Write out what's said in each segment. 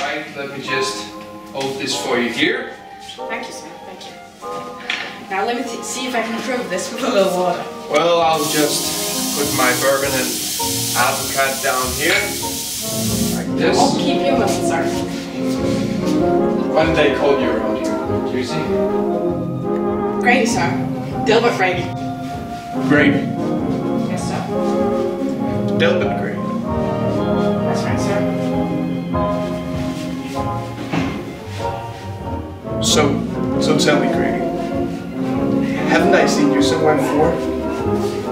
Right, let me just hold this for you here. Thank you, sir. Thank you. Now let me see if I can prove this with a little water. Well, I'll just put my bourbon and avocado down here. Like Won't this. Oh, keep you moving, sir. What did they call you around here? Jeevesy? Grady, sir. Delbert Grady. Grady. Yes, sir. Delbert Grady. So, so tell me, Grady. Haven't I seen you somewhere before?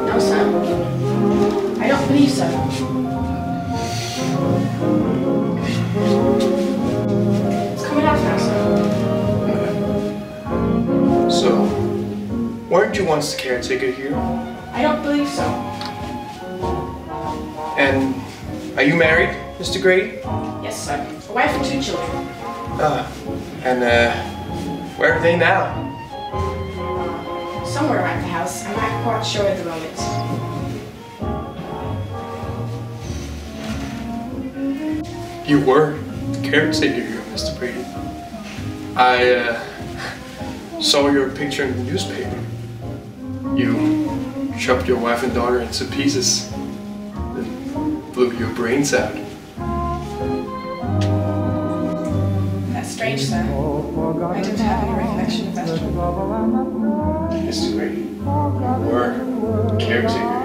No, sir. I don't believe so. It's coming out now, sir. So, weren't you once the caretaker here? I don't believe so. And are you married, Mr. Grady? Yes, sir. A wife and two children. Ah, and uh, where are they now? Somewhere around the house. I'm not quite sure at the moment. You were the caretaker here, Mr. Grady. I uh, saw your picture in the newspaper. You chopped your wife and daughter into pieces, and blew your brains out. Strange, sir. I don't have any recollection of that. Mr. Grady, you were caretaker